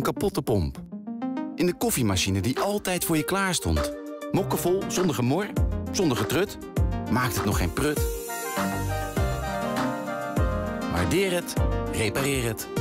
Een kapotte pomp. In de koffiemachine die altijd voor je klaar stond. Mokkenvol, zonder gemor, zonder getrut. Maakt het nog geen prut? Waardeer het, repareer het.